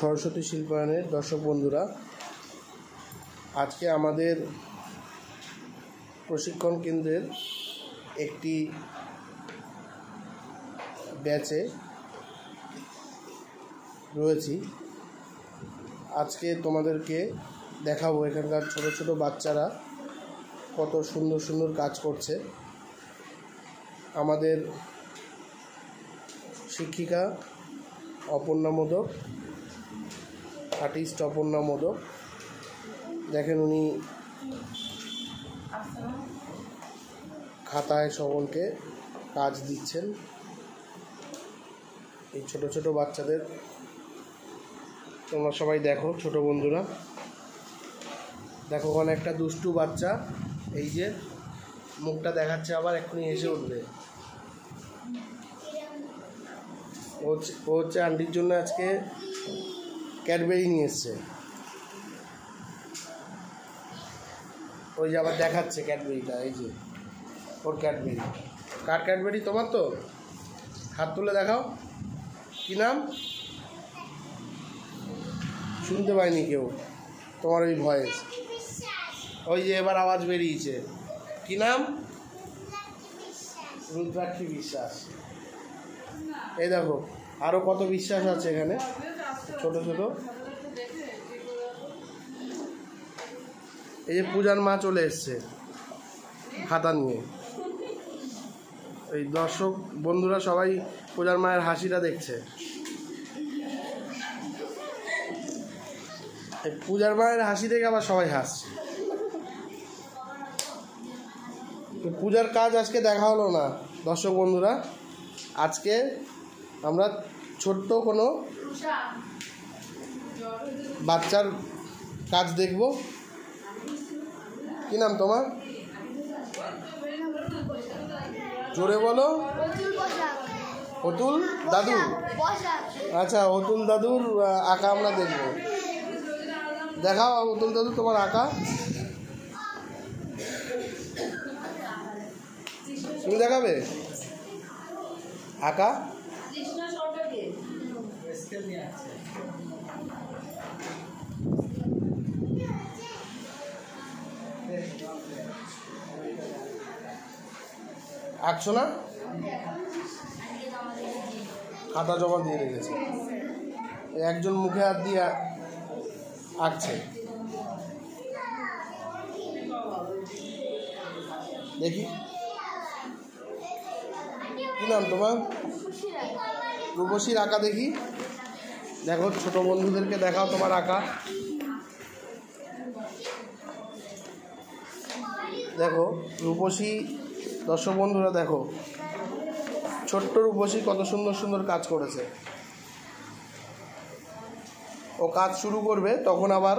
সরস্বতী শিল্পায়নের দর্শক বন্ধুরা, আজকে আমাদের প্রশিক্ষণ কেন্দ্রের একটি ব্যাচে রয়েছি। আজকে তোমাদেরকে দেখাবো এখানকার ছোট ছোট বাচ্চারা কত সুন্দর সুন্দর কাজ করছে। আমাদের শিক্ষিকা অপর্ণা মোদক আর্টিস্ট অপর্ণা মোদক। দেখেন উনি খাতায় সকলকে কাজ দিচ্ছেন। এই ছোট ছোট বাচ্চাদের তোমরা সবাই দেখো, ছোট বন্ধুরা। দেখো ওখানে একটা দুষ্টু বাচ্চা, এই যে মুখটা দেখাচ্ছে আবার, এক্ষুনি এসে উঠবে। ও হচ্ছে আন্টির জন্য আজকে ক্যাডবেরি নিয়ে এসছে। ওই যে আবার দেখাচ্ছে ক্যাডবেরিটা, এই যে, ওর ক্যাডবেরি। কার ক্যাডবেরি? তোমার তো? হাত তুলে দেখাও। কি নাম? শুনতে পাইনি কেউ। তোমার ওই ভয়েস। ওই যে এবার আওয়াজ বেরিয়েছে। কি নাম? রুদ্রাক্ষী বিশ্বাস। এই দেখো আরও কত বিশ্বাস আছে এখানে? ছোট ছোট। এই যে পূজার মা চলে এসছে খাতা নিয়ে। এই দর্শক বন্ধুরা সবাই পূজার মায়ের হাসিটা দেখছে। এই পূজার মায়ের হাসি দেখে আবার সবাই হাসছে। পূজার কাজ আজকে দেখা হলো না, দর্শক বন্ধুরা। আজকে আমরা ছোট্ট কোনো বাচ্চার কাজ দেখব। কি নাম তোমার? জোরে বলো। অতুল দাদু? আচ্ছা অতুল দাদুর আঁকা আমরা দেখব। দেখাও অতুল দাদু তোমার আঁকা। তুমি দেখাবে? আঁকা? আঁকছো না? খাতা জমা দিয়ে রেখেছে। একজন মুখে হাত দিয়ে আঁকছে। দেখি। কি নাম তোমার? রূপসীর আঁকা দেখি। দেখো, ছোট বন্ধুদেরকে দেখাও তোমার আঁকা। দেখো, রূপসী দর্শক বন্ধুরা দেখো, ছোট্ট রূপসী কত সুন্দর সুন্দর কাজ করেছে। ও কাজ শুরু করবে, তখন আবার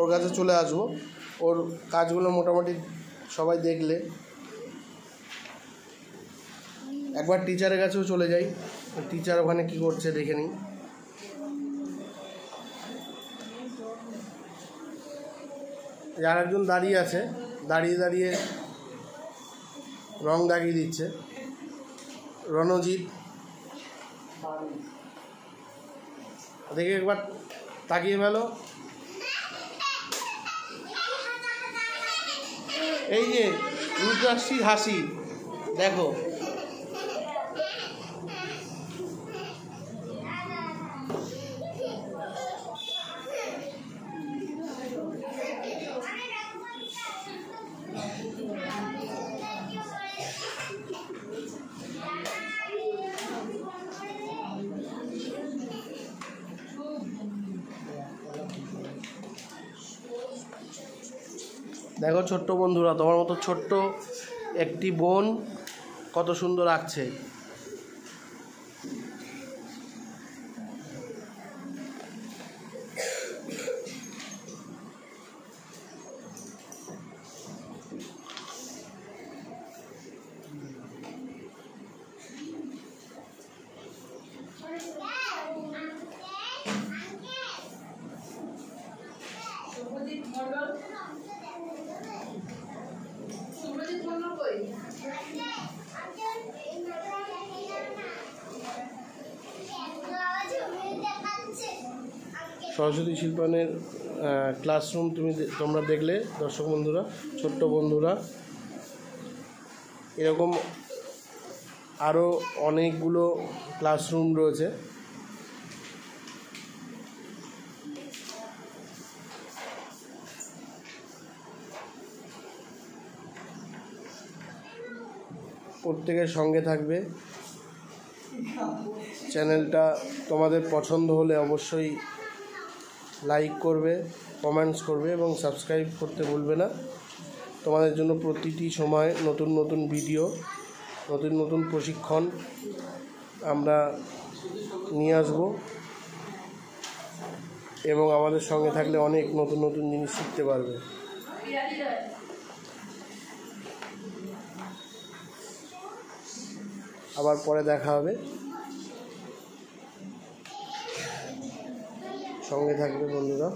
ওর কাছে চলে আসব। ওর কাজগুলো মোটামুটি সবাই দেখলে। একবার টিচারের কাছেও চলে যাই। টিচার ওখানে কি করছে দেখে নিই। আর একজন দাঁড়িয়ে আছে, দাঁড়িয়ে দাঁড়িয়ে রং দাগিয়ে দিচ্ছে। রণজিৎ। দেখে একবার তাকিয়ে ফেলো। এই যে রুদ্রাক্ষীর হাসি, দেখো। দেখো ছোট্ট বন্ধুরা তোমার মতো ছোট্ট একটি বোন কত সুন্দর আঁকছে। সরস্বতী শিল্পানের ক্লাসরুম তুমি তোমরা দেখলে, দর্শক বন্ধুরা, ছোট্ট বন্ধুরা। এরকম আরও অনেকগুলো ক্লাসরুম রয়েছে। প্রত্যেকের সঙ্গে থাকবে। চ্যানেলটা তোমাদের পছন্দ হলে অবশ্যই লাইক করবে কমেন্টস করবে এবং সাবস্ক্রাইব করতে ভুলবে না। তোমাদের জন্য প্রতিটি সময় নতুন নতুন ভিডিও নতুন নতুন প্রশিক্ষণ আমরা নিয়ে আসব। এবং আমাদের সঙ্গে থাকলে অনেক নতুন নতুন জিনিস শিখতে পারবে। আবার পরে দেখা হবে। সঙ্গে থাকবে বন্ধুরা।